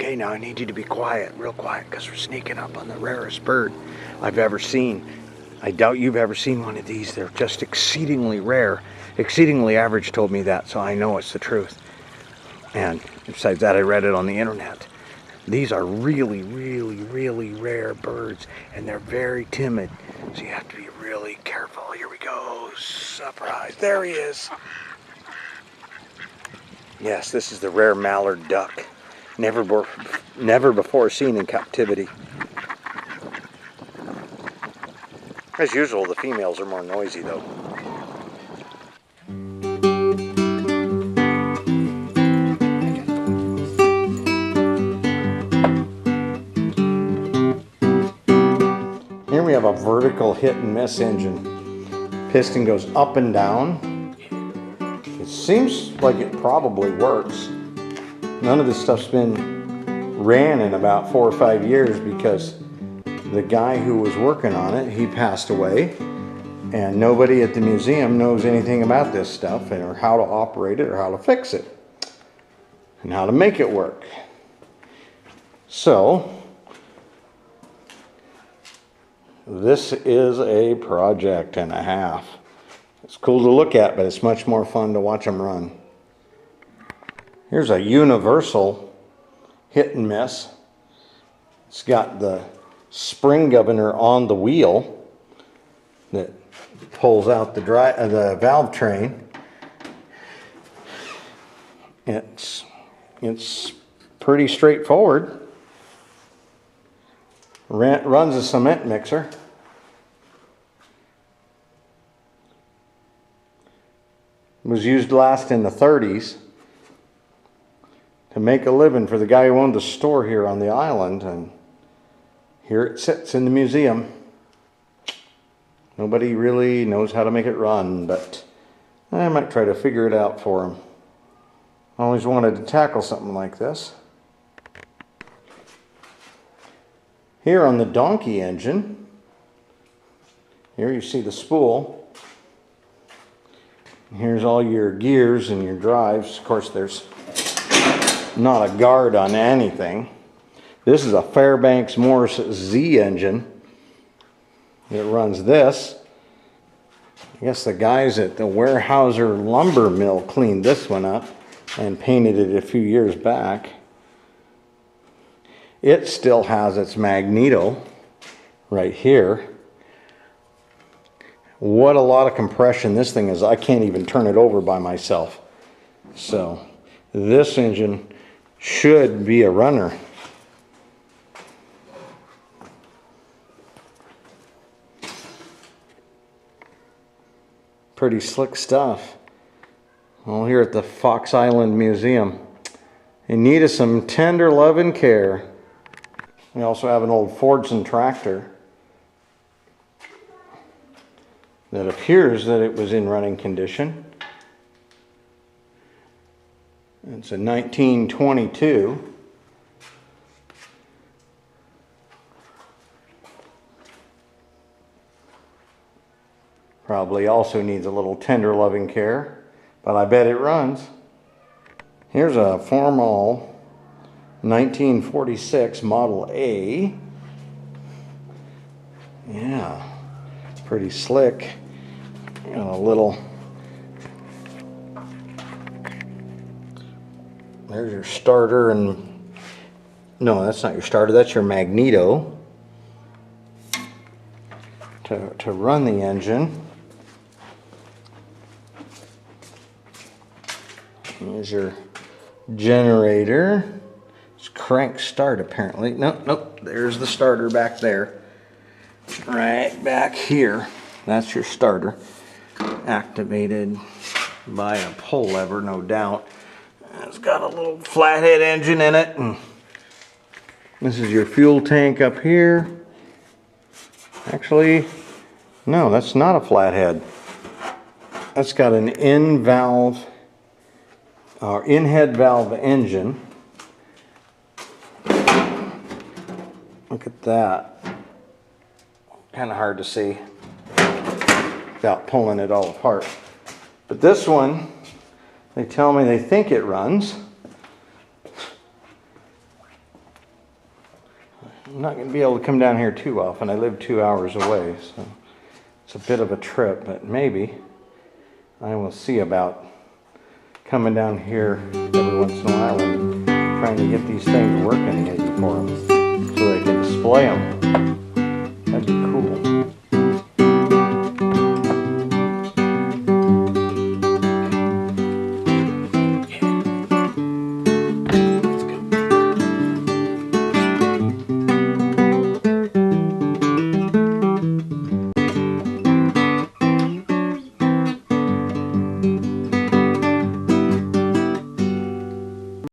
Okay, now I need you to be quiet, real quiet, because we're sneaking up on the rarest bird I've ever seen. I doubt you've ever seen one of these. They're just exceedingly rare. Exceedingly average told me that, so I know it's the truth. And besides that, I read it on the internet. These are really, really, really rare birds, and they're very timid. So you have to be really careful. Here we go. Surprise. There he is. Yes, this is the rare mallard duck. Never, be never before seen in captivity. As usual, the females are more noisy though. Here we have a vertical hit and miss engine. Piston goes up and down. It seems like it probably works. None of this stuff's been ran in about four or five years because the guy who was working on it, he passed away. And nobody at the museum knows anything about this stuff or how to operate it or how to fix it and how to make it work. So, this is a project and a half. It's cool to look at, but it's much more fun to watch them run. Here's a universal hit and miss. It's got the spring governor on the wheel that pulls out the dry uh, the valve train. It's it's pretty straightforward. Rent runs a cement mixer. was used last in the 30s to make a living for the guy who owned the store here on the island and here it sits in the museum. Nobody really knows how to make it run, but I might try to figure it out for him. I always wanted to tackle something like this. Here on the donkey engine, here you see the spool. Here's all your gears and your drives. Of course, there's not a guard on anything. This is a Fairbanks Morse Z engine. It runs this. I guess the guys at the Weyerhaeuser lumber mill cleaned this one up and painted it a few years back. It still has its magneto right here. What a lot of compression this thing is. I can't even turn it over by myself. So this engine should be a runner. Pretty slick stuff. All here at the Fox Island Museum. In need of some tender love and care. We also have an old Fordson tractor that appears that it was in running condition. It's a 1922. Probably also needs a little tender loving care, but I bet it runs. Here's a Farmall 1946 Model A. Yeah, it's pretty slick. Got a little, there's your starter and, no, that's not your starter, that's your magneto to, to run the engine. There's your generator. It's crank start apparently. Nope, nope, there's the starter back there. Right back here. That's your starter. Activated by a pull lever, no doubt. Got a little flathead engine in it. And this is your fuel tank up here. Actually, no, that's not a flathead. That's got an in valve uh, our in-head valve engine. Look at that. Kind of hard to see without pulling it all apart. But this one, they tell me they think it runs. I'm not going to be able to come down here too often. I live two hours away, so it's a bit of a trip, but maybe I will see about coming down here every once in a while and trying to get these things working for them so they can display them. That'd be cool.